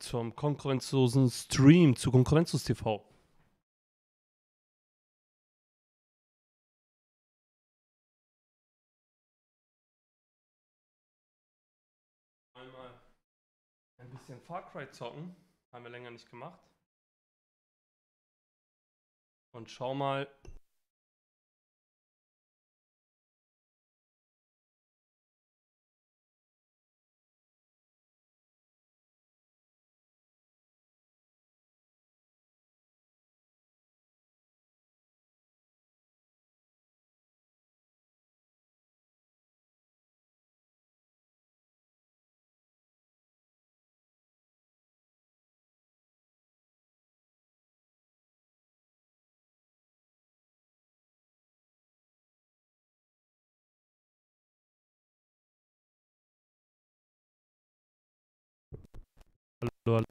zum konkurrenzlosen Stream zu Konkurrenzlos TV. Einmal ein bisschen Far Cry zocken, haben wir länger nicht gemacht. Und schau mal, Hallo, hallo.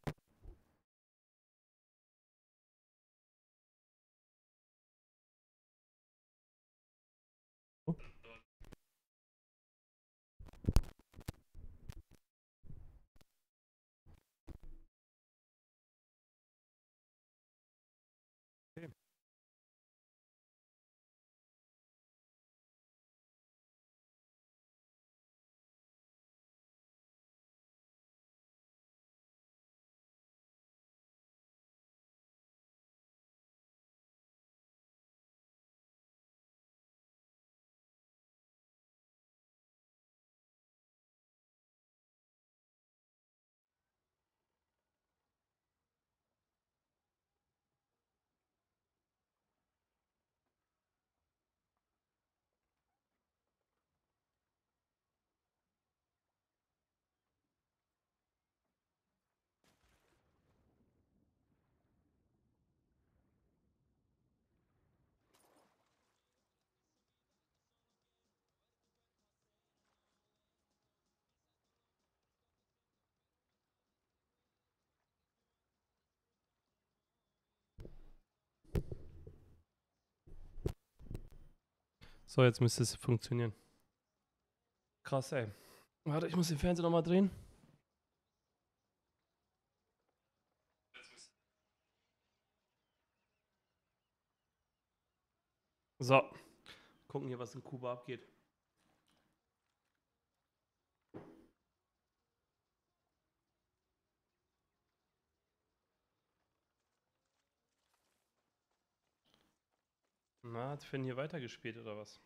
So, jetzt müsste es funktionieren. Krass, ey. Warte, ich muss den Fernseher nochmal drehen. So, gucken hier, was in Kuba abgeht. Na, hat Finn hier weitergespielt oder was?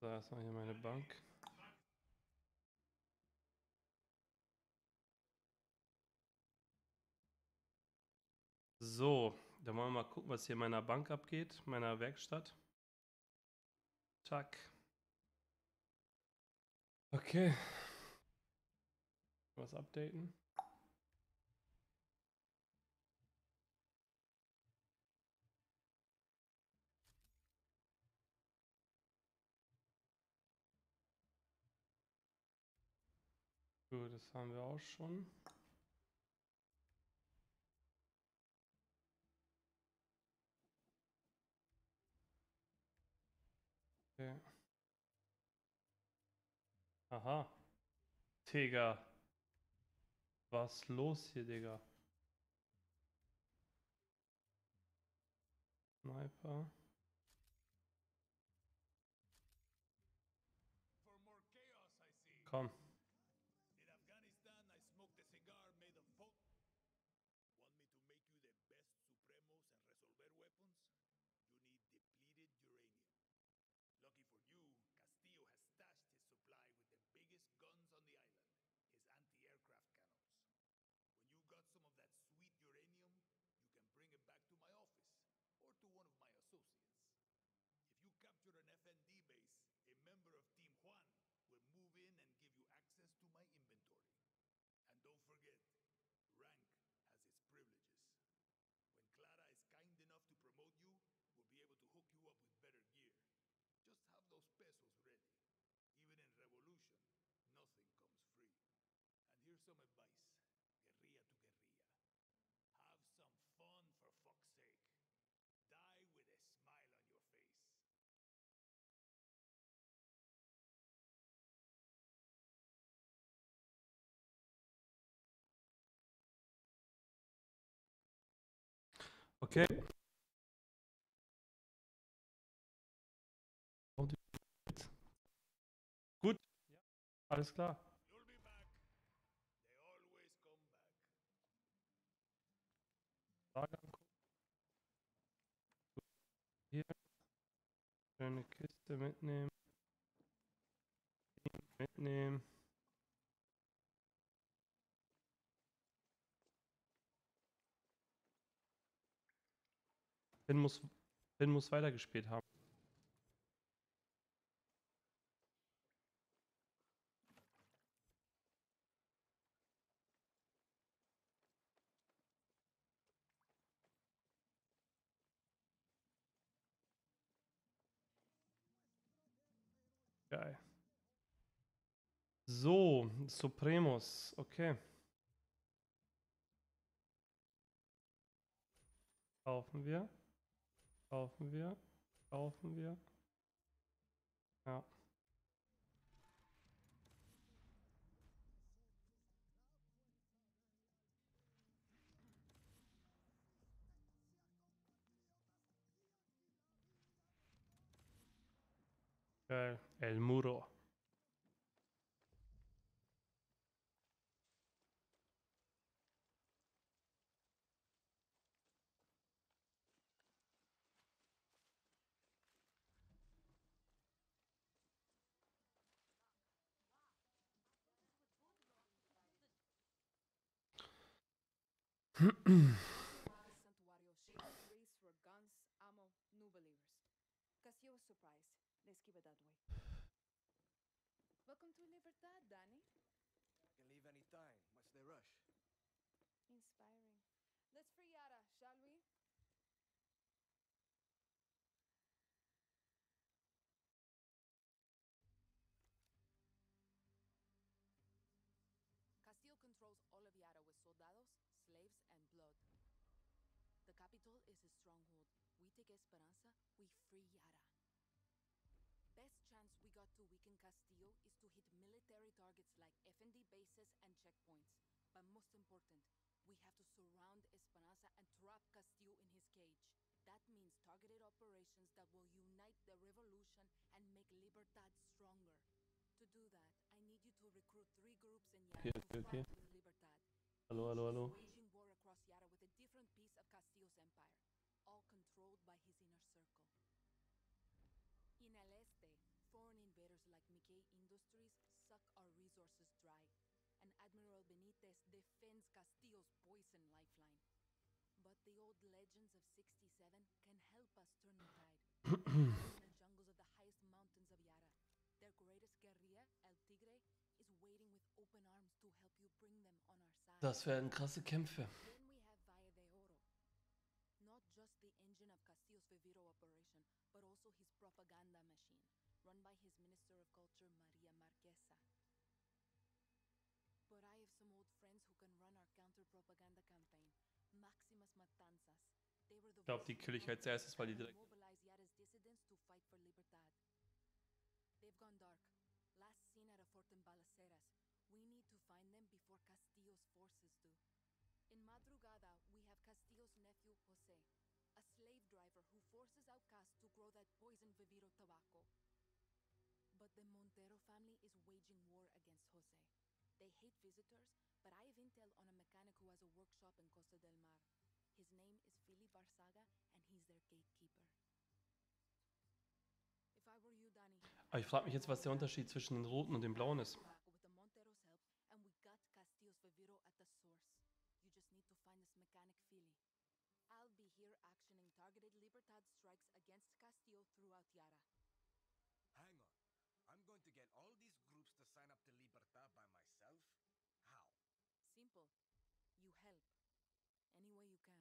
Da ist noch hier meine Bank. So, dann wollen wir mal gucken, was hier in meiner Bank abgeht, meiner Werkstatt. Zack. Okay. Was updaten? Gut, das haben wir auch schon. Okay. Aha. Digga. Was los hier, Digga? Sniper. those pesos ready. Even in revolution, nothing comes free. And here's some advice, guerrilla to guerrilla. Have some fun for fuck's sake. Die with a smile on your face. Okay. Lager angucken. Hier. Schöne Kiste mitnehmen. Mitnehmen. Finn muss, Finn muss weitergespielt haben. Geil. So, Supremos, okay. Kaufen wir. Kaufen wir. Kaufen wir. Ja. El Muro. Welcome to Libertad, Danny. Can leave any time. What's the rush? Inspiring. Let's free Yara, shall we? Castillo controls all of Yara with soldados, slaves, and blood. The capital is his stronghold. We take Esperanza, we free Yara. Best chance we got to weaken Castillo is to hit military targets like FND bases and checkpoints. But most important, we have to surround Esperanza and trap Castillo in his cage. That means targeted operations that will unite the revolution and make Libertad stronger. To do that, I need you to recruit three groups in Yara Okay, okay, okay. Libertad. Hallo, hallo, hallo. Waging war across Yara with a different piece of Castillo's empire, all controlled by his inner circle. In El Este, foreign invaders like Mickey Industries suck our resources dry, and Benitez defends Castillo's poison lifeline. But the old legends of 67 can help us turn the tide. in the jungles of the highest mountains of Yara, their greatest guerrilla, El Tigre, is waiting with open arms to help you bring them on our side. Das werden krasse Kämpfe. Then we have Valle de Oro. Not just the engine of Castillo's Viviro operation, but also his propaganda machine, run by his Minister of Culture, Maria Marquesa. But I have some old friends who can run our counter-propaganda campaign, Maximus Matanzas. They were the Ich glaube, die kill ich als erstes, weil die direkt. mobilize Yara's dissidents to fight for Libertad. They've gone dark. Last seen at a fort in Balaceras. We need to find them before Castillo's forces do. In Madrugada, we have Castillo's nephew Jose, a slave driver who forces outcasts to grow that poison Viviro tobacco. But the Montero family is waging war against Jose. They hate visitors, but I have intel on a mechanic who has a workshop in Costa del Mar. His name is Philip Barsaga, and he's their gatekeeper. Aber ich frage mich jetzt, was der Unterschied zwischen den roten und den blauen ist. Can.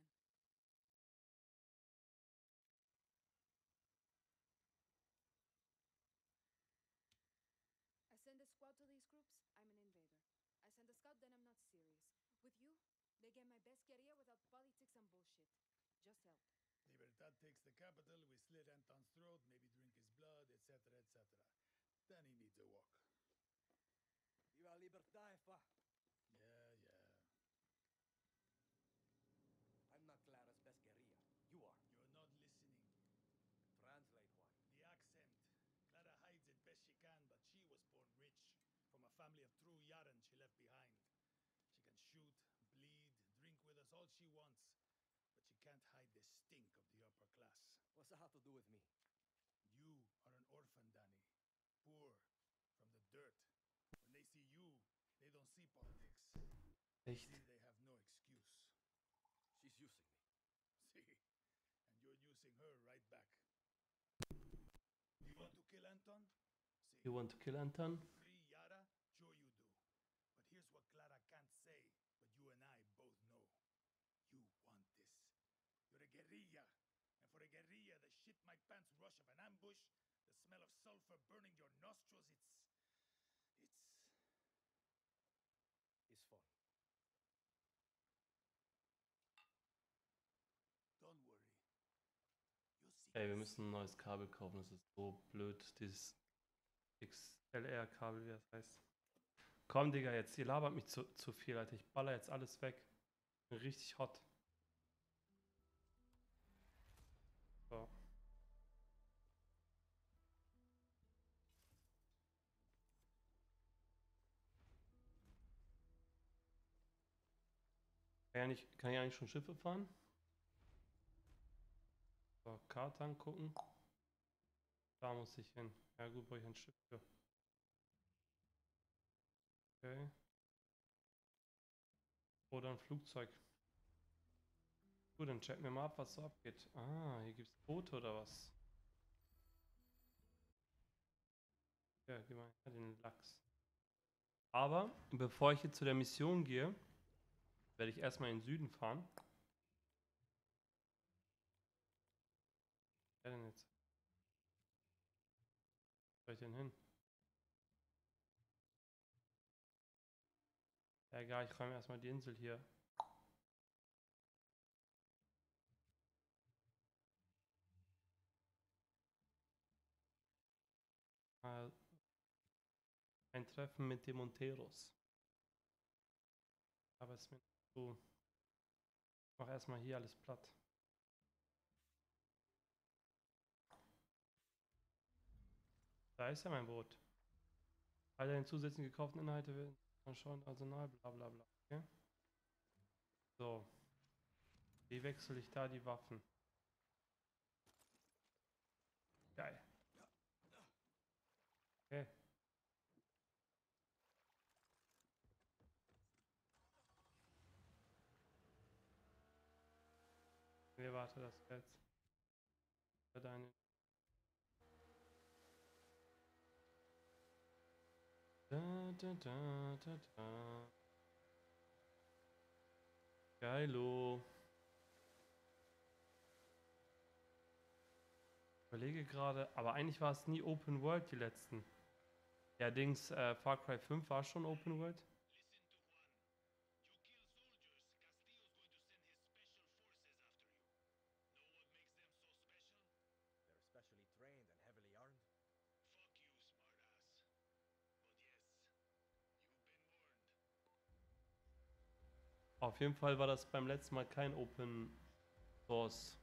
I send a squad to these groups, I'm an invader. I send a scout, then I'm not serious. With you, they get my best guerrilla without politics and bullshit. Just help. Libertad takes the capital, we slit Anton's throat, maybe drink his blood, etc., etc. Then he needs a walk. Viva Libertad, fa. family of true Yaren she left behind. She can shoot, bleed, drink with us all she wants, but she can't hide the stink of the upper class. What's that have to do with me? You are an orphan, Danny. Poor, from the dirt. When they see you, they don't see politics. Echt? See, they have no excuse. She's using me. See, and you're using her right back. You want to kill Anton? See. You want to kill Anton? Your nostrils, it's. It's. It's fun. Don't worry. You'll see. Ey, wir müssen ein neues Kabel kaufen. Das ist so blöd. Dieses XLR-Kabel, wie das heißt. Komm, Digga, jetzt. Ihr labert mich zu, zu viel, Alter. Ich baller jetzt alles weg. Bin richtig hot. Kann, ja nicht, kann ich eigentlich schon Schiffe fahren? So, Karte angucken. Da muss ich hin. Ja gut, brauche ich ein Schiff für. Okay. Oder ein Flugzeug. Gut, dann checken wir mal ab, was so abgeht. Ah, hier gibt es Boote oder was? Ja, mal her den Lachs. Aber bevor ich jetzt zu der Mission gehe, werde ich erstmal in den Süden fahren. Wer denn jetzt? Wo soll ich denn hin? Ja, egal, ich räume erstmal die Insel hier. Ein Treffen mit den Monteros. Aber es ist mir so. Ich mache erstmal hier alles platt. Da ist ja mein Boot. Alle den zusätzlichen gekauften Inhalte werden schon Arsenal, bla bla bla. Okay? So. Wie wechsle ich da die Waffen? Geil. Okay. Nee, warte, das jetzt. Für deine. Da, da, da, da, da. Geilo. Überlege gerade, aber eigentlich war es nie Open World, die letzten. Ja, Dings, äh, Far Cry 5 war schon Open World. Auf jeden Fall war das beim letzten Mal kein Open Source.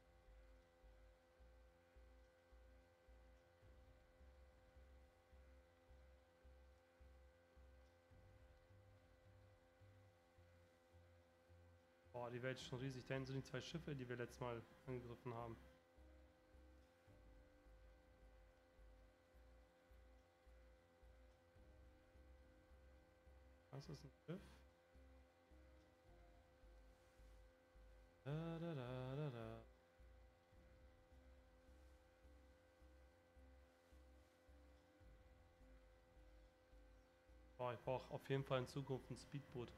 Boah, die Welt ist schon riesig. Da hinten sind die zwei Schiffe, die wir letztes Mal angegriffen haben. Was ist ein Schiff? Da, da, da, da, da. Boah, ich brauche auf jeden Fall in Zukunft ein Speedboot.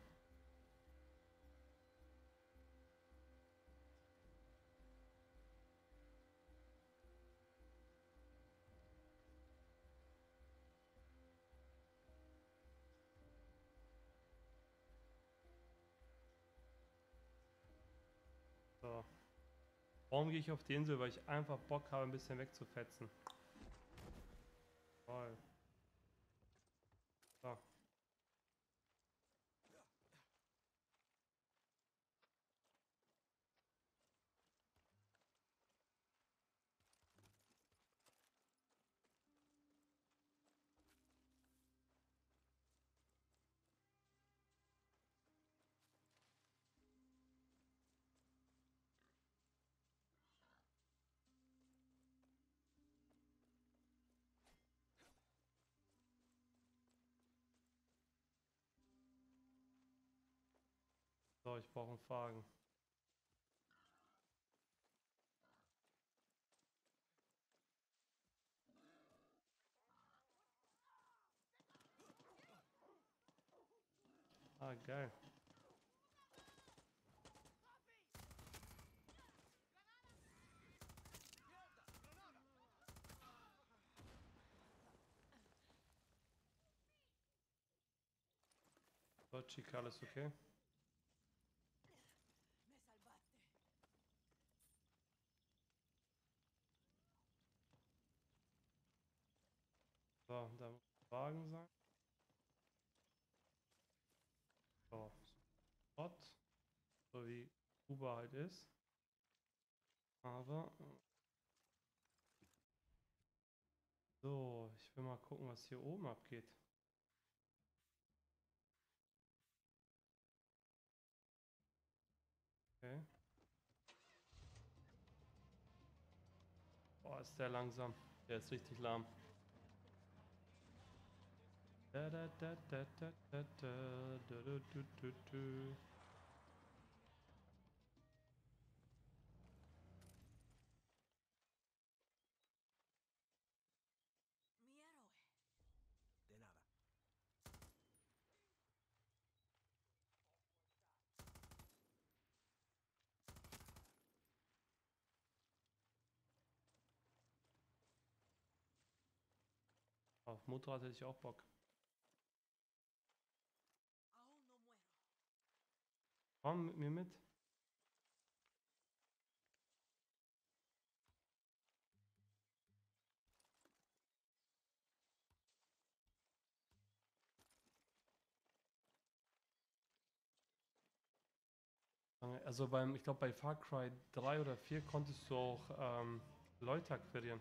Warum gehe ich auf die Insel? Weil ich einfach Bock habe, ein bisschen wegzufetzen. Toll. So. Ich brauche einen Wagen. Ah, geil. Chica, alles okay? Da muss Wagen sein. So, Spot. So wie Uber halt ist. Aber. äh, So, ich will mal gucken, was hier oben abgeht. Okay. Boah, ist der langsam. Der ist richtig lahm. Auf Motorrad hätte ich auch Bock. Komm mit mir mit. Also beim, ich glaube bei Far Cry 3 oder 4 konntest du auch ähm, Leute akquirieren.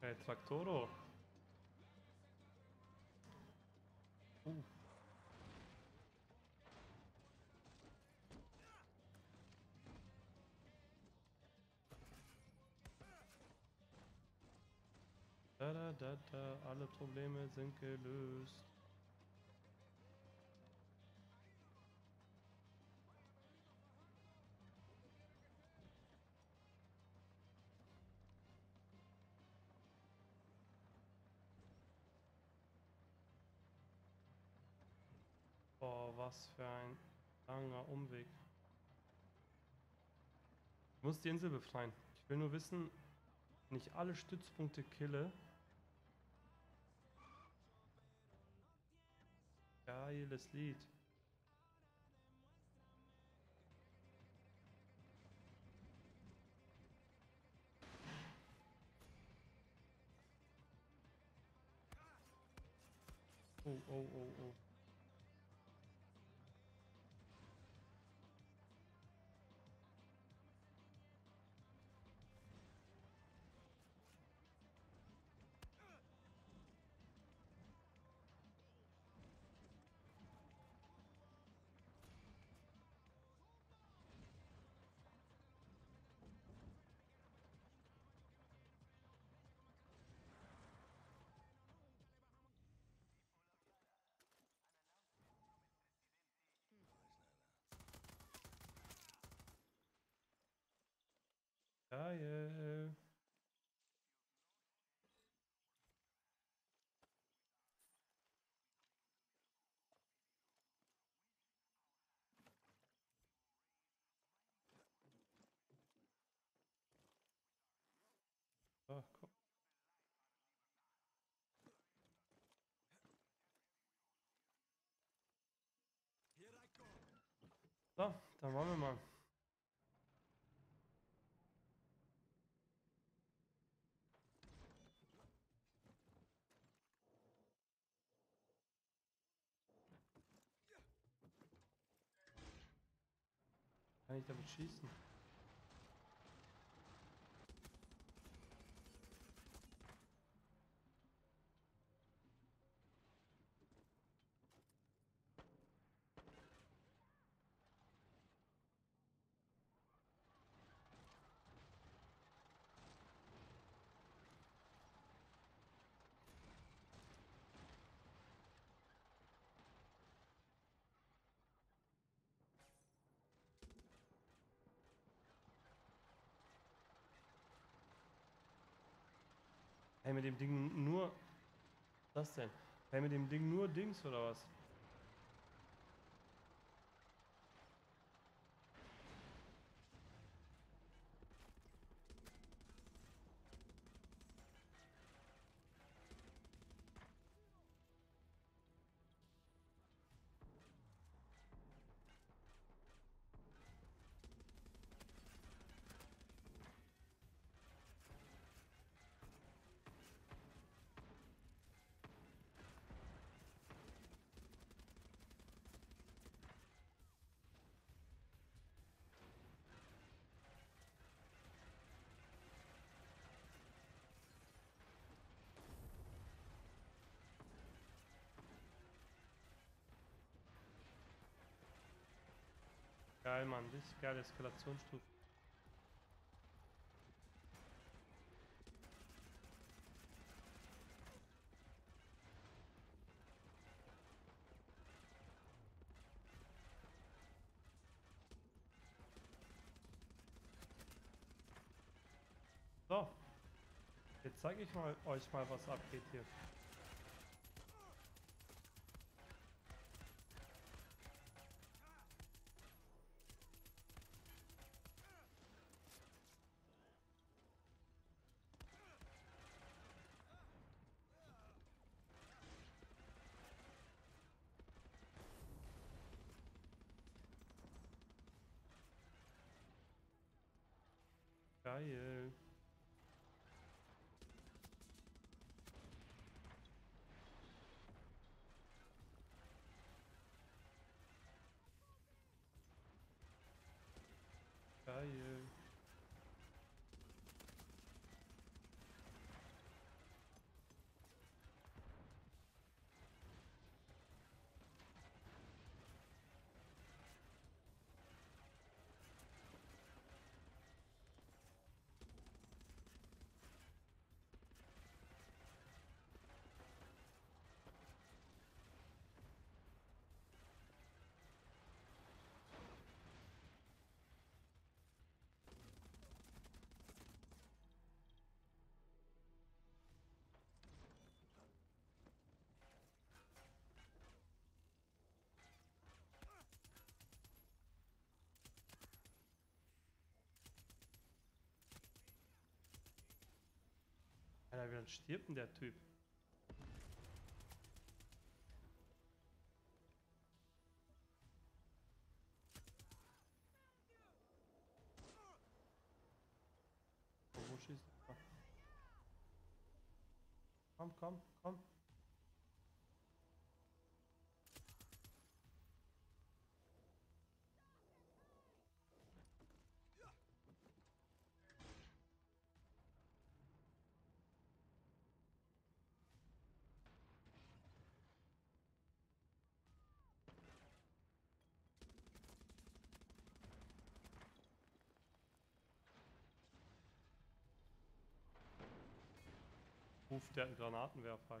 Hey, Traktoro. Uh. Da, da, da, da, alle Probleme sind gelöst. Boah, was für ein langer Umweg. Ich muss die Insel befreien. Ich will nur wissen, wenn ich alle Stützpunkte kille. Geiles Lied. Oh, oh, oh, Geil. So, guck. So, dann wollen wir mal. Eigentlich der beschießen. Hey, mit dem Ding nur. Was denn? Hey, mit dem Ding nur Dings oder was? Geil, Mann. Richtig geile Eskalationsstufe. So. Jetzt zeige ich mal euch mal, was abgeht hier. Geil. Geil. Alter, wie dann stirbt denn der Typ? Oh, wo schießt er? Komm, komm, Ruft der Granatenwerfer,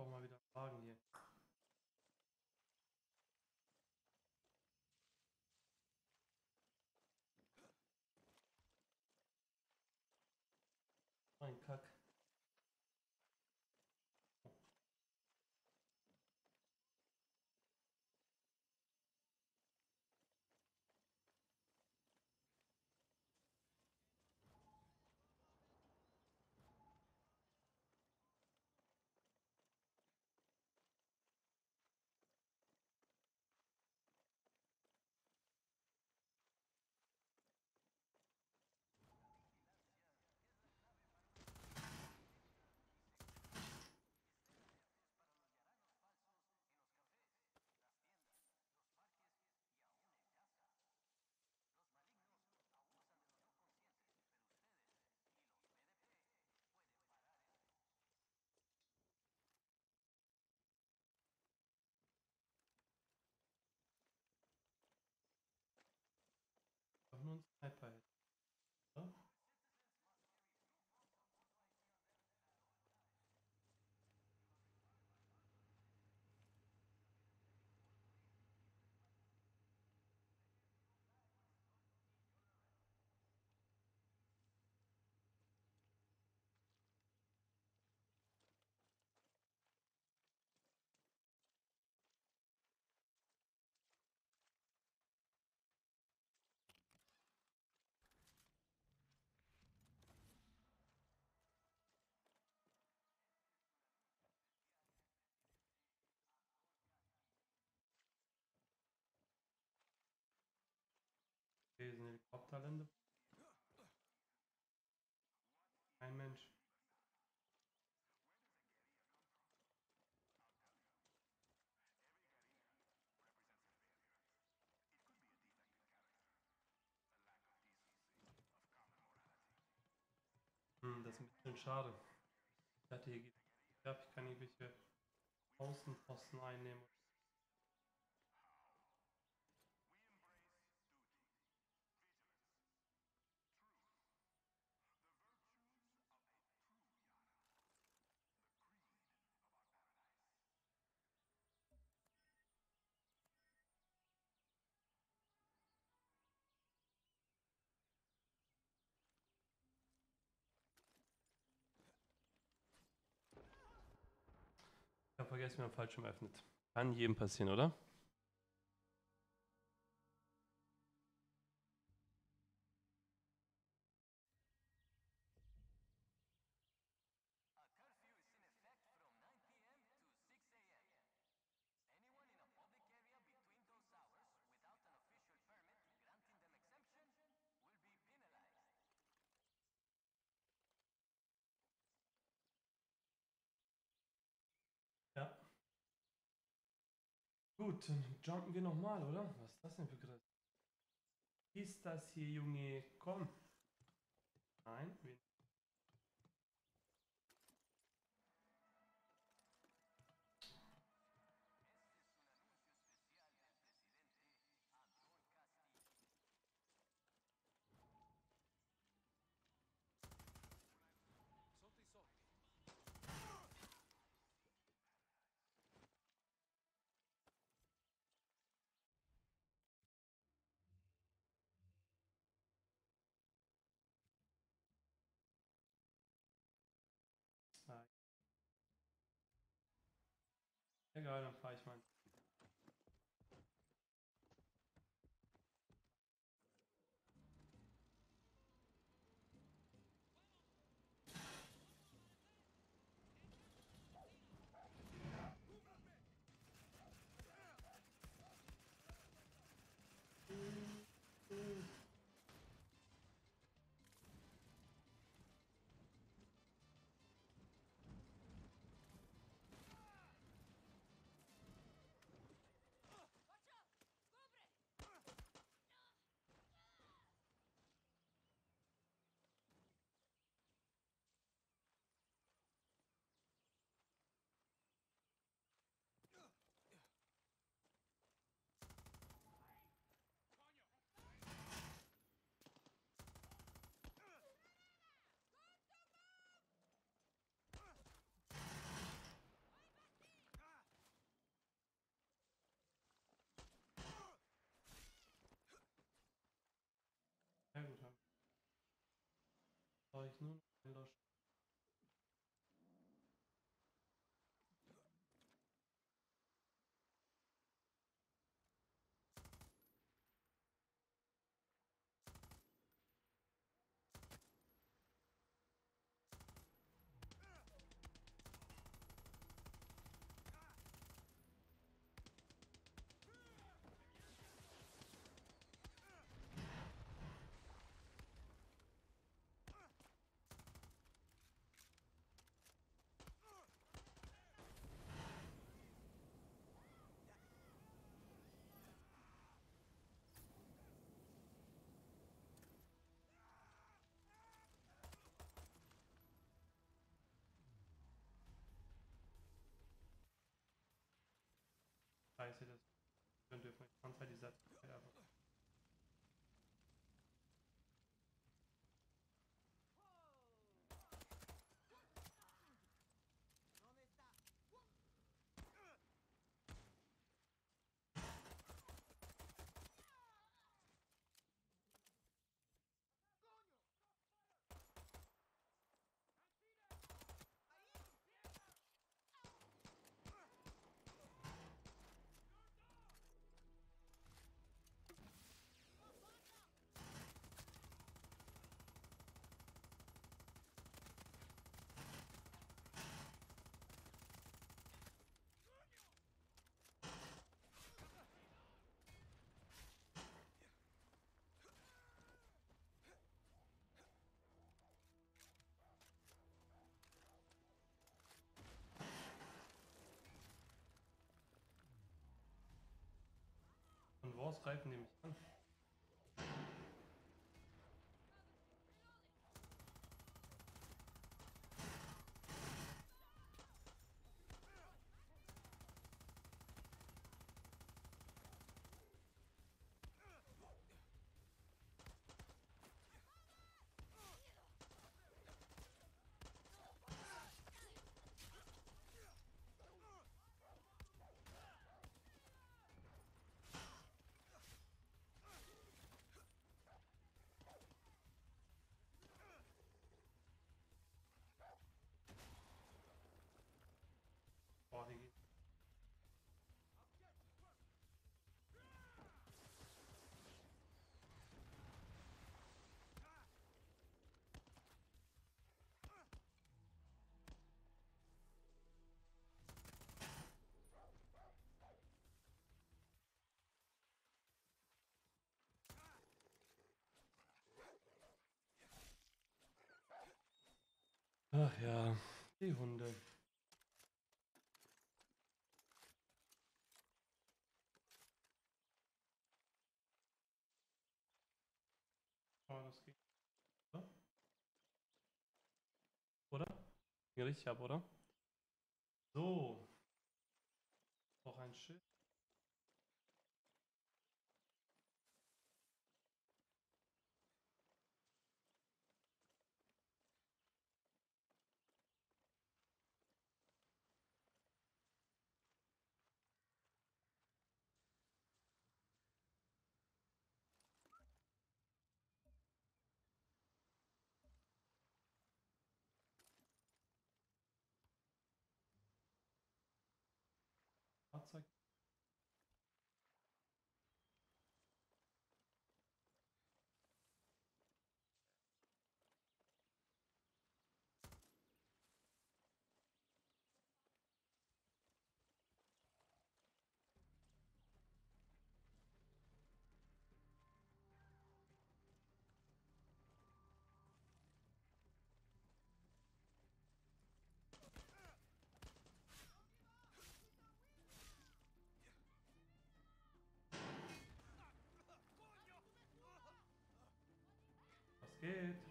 So, ich brauche mal wieder Wagen hier. iPad Helikopterlände. Kein Mensch. Hm, das ist ein bisschen schade. Ich dachte, hier geht ich kann irgendwelche Außenposten einnehmen. Habe vergessen, wir haben Fallschirm öffnet. Kann jedem passieren, oder? Gut, dann jumpen wir nochmal, oder? Was ist das denn für Griff? Ist das hier, Junge? Komm. Nein, wir Ja, dann fahre ich mal. Ja gut, dann brauche ich nur noch ein Losch. Scheiße, das greifen die mich an? Ach ja, die Hunde. Oh, das geht. Oder? Oder? Ging richtig ab, oder? So. Auch ein Schild. Geht?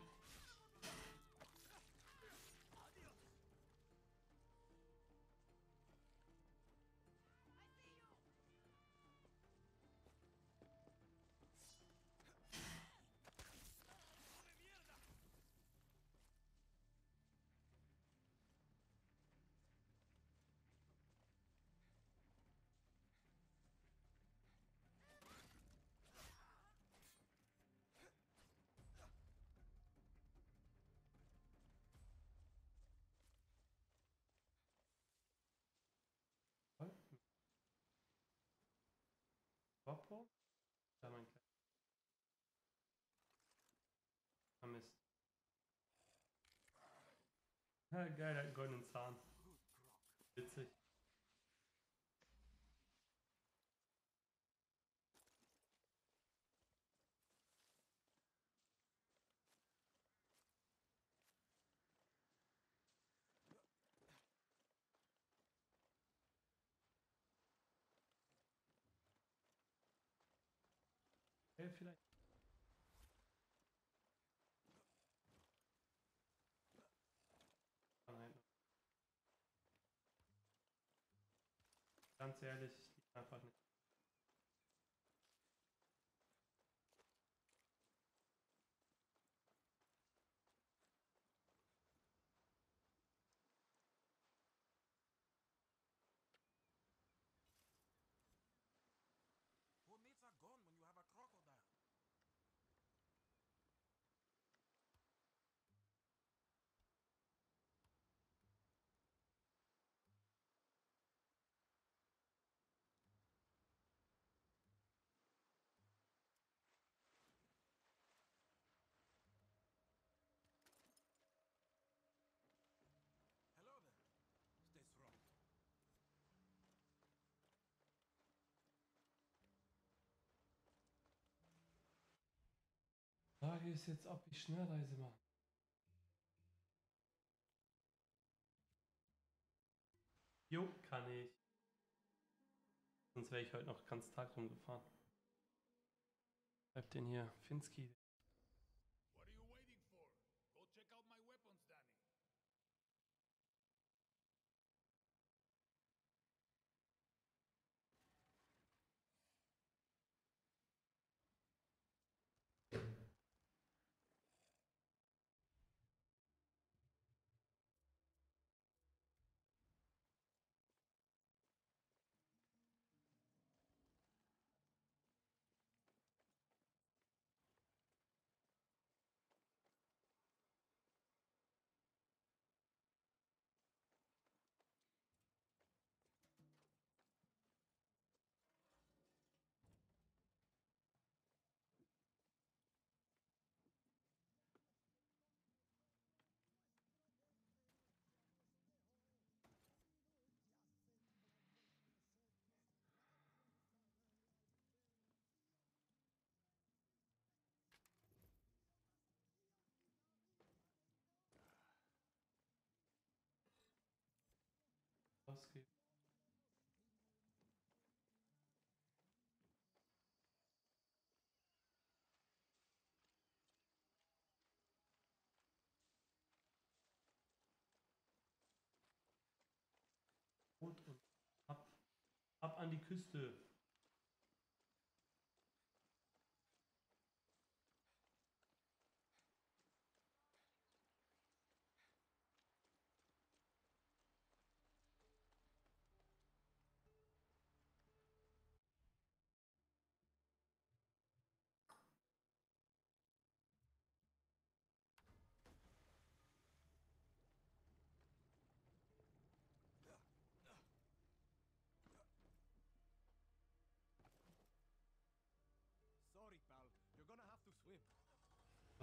Popo? Da mein Kleiner. Ah, Mist. Ja, geil, hat einen goldenen Zahn. Witzig. Vielleicht. Nein. Ganz ehrlich, ich einfach nicht. Frage ist jetzt, ob ich Schnellreise mache. Jo, kann ich. Sonst wäre ich heute noch ganz Tag rumgefahren. Bleibt denn hier? Finsky. Geht? Und, und ab, ab an die Küste.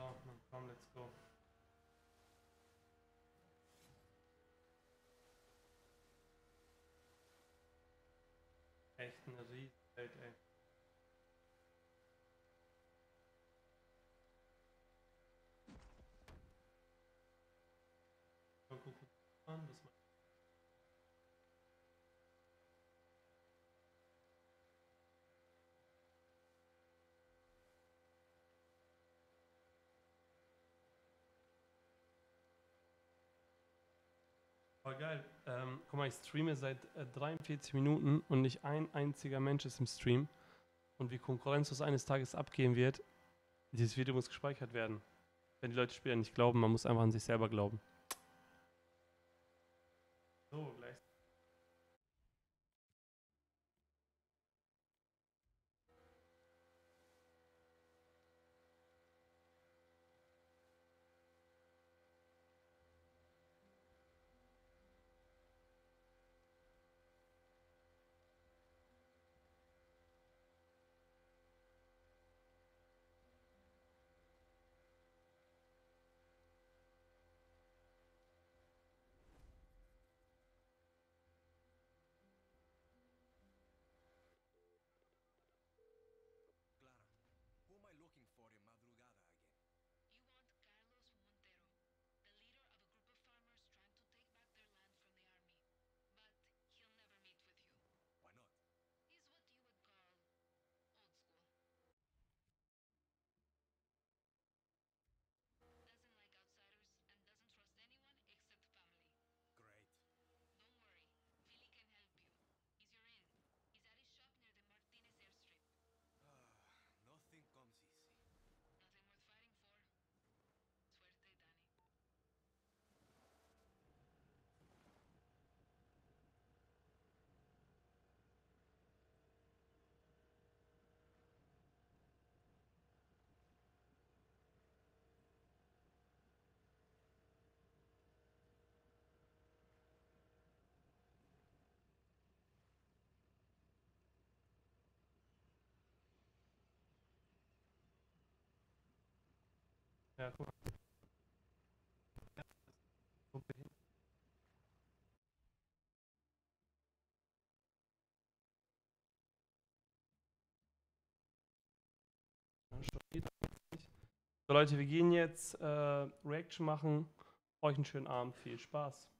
So, komm, let's go. Echt ein Riesenfeld, ey. Mal gucken, was man Aber geil. Ähm, guck mal, ich streame seit äh, 43 Minuten und nicht ein einziger Mensch ist im Stream. Und wie konkurrenzlos eines Tages abgehen wird, dieses Video muss gespeichert werden. Wenn die Leute später nicht glauben, man muss einfach an sich selber glauben. So, gleich. Ja, guck mal. So Leute, wir gehen jetzt äh, Reaction machen. Euch einen schönen Abend, viel Spaß.